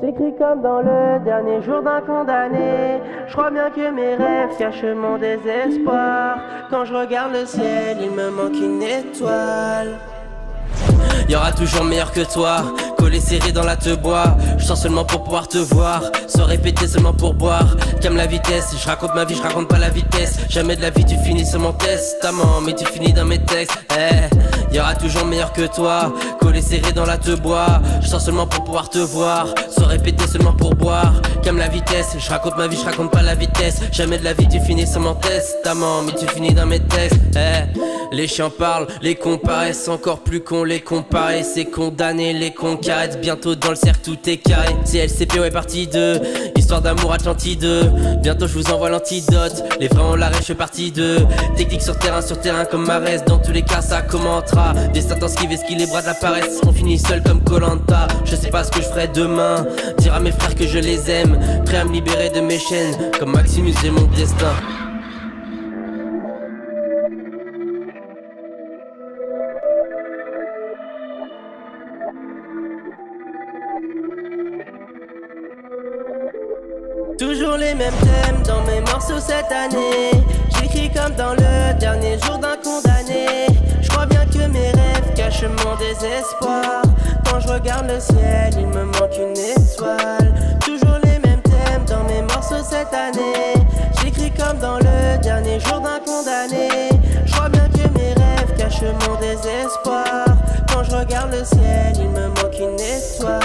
J'écris comme dans le dernier jour d'un condamné. Je crois bien que mes rêves cachent mon désespoir. Quand je regarde le ciel, il me manque une étoile. Y aura toujours meilleur que toi, collé serré dans la te bois. Je sens seulement pour pouvoir te voir, se répéter seulement pour boire. Calme la vitesse, je raconte ma vie, je raconte pas la vitesse. Jamais de la vie tu finis sur mon testament, mais tu finis dans mes textes. Eh, y aura toujours meilleur que toi, collé serré dans la te bois. Je sens seulement pour pouvoir te voir, se répéter seulement pour boire. Calme la vitesse, je raconte ma vie, je raconte pas la vitesse. Jamais de la vie tu finis sur mon testament, mais tu finis dans mes textes. Eh, les chiens parlent, les cons paraissent encore plus cons, les comparaissent c'est condamné, les conquêtes. Bientôt dans le cercle, tout est carré. CLCP, ouais, partie 2. Histoire d'amour Atlantide. Bientôt, je vous envoie l'antidote. Les vrais ont l'arrêt, je fais partie de Technique sur terrain, sur terrain comme Marès. Dans tous les cas, ça commentera. Destin esquive, esquive les bras de la paresse. On finit seul comme Colanta. Je sais pas ce que je ferai demain. Dire à mes frères que je les aime. Prêt à me libérer de mes chaînes. Comme Maximus et mon destin. Toujours les mêmes thèmes dans mes morceaux cette année. J'écris comme dans le dernier jour d'un condamné. Je crois bien que mes rêves cachent mon désespoir. Quand je regarde le ciel, il me manque une étoile. Toujours les mêmes thèmes dans mes morceaux cette année. J'écris comme dans le dernier jour d'un condamné. Je crois bien que mes rêves cachent mon désespoir. Quand je regarde le ciel, il me manque une étoile.